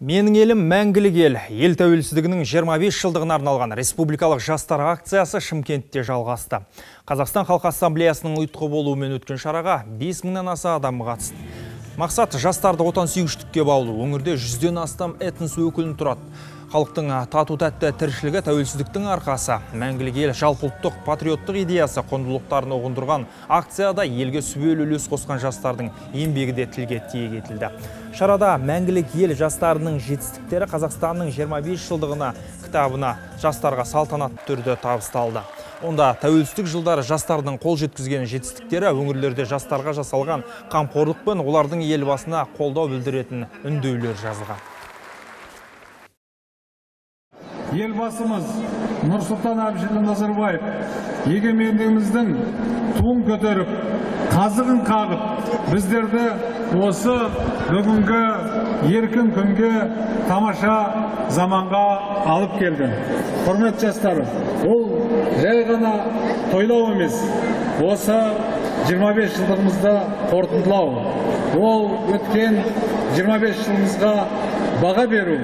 Менің елім мәңгілік ел. Ел тәуелсіздігінің 25 жылдығына арналған республикалық жастар акциясы Шымкентте жалғасты. Қазақстан Халқы Ассамблеясының ұйытқы болуымен өткен шараға 5 мыңнан аса адам қатысты. Мақсат жастарды отан сүйгіштікке баулу. Өңірде жүзден астам этнос өкілін тұрады. Халықтың тату тәтті тіршілігі тәуелсіздіктің арқасы. Мәңгілік ел жалпыұлттық патриоттық идеясы құндылықтарын ұғындырған акцияда елге сүбелі үлес қосқан жастардың еңбегі де тілге тиек етілді. Шарада мәңгілік ел жастарының жетістіктері Қазақстанның 25 жылдығына кітабына жастарға салтанатты түрде табысталды. Онда тәуелсіздік жылдары жастардың қол жеткізген жетістіктері өңірлерде жастарға жасалған қамқорлық пен олардың елбасына қолдау білдіретін үндеулер жазылған. Елбасымыз нұрсұлтан әбішұлы назарбаев егемендігіміздің туын көтеріп қазығын қағып біздерді осы бүгінгі еркін күнге тамаша заманға алып келді. Құрметті жастар ол жай ғана тойлау емес осы 25 жылдығымызды қорытындылау. Ол өткен 25 жылымызға баға беру.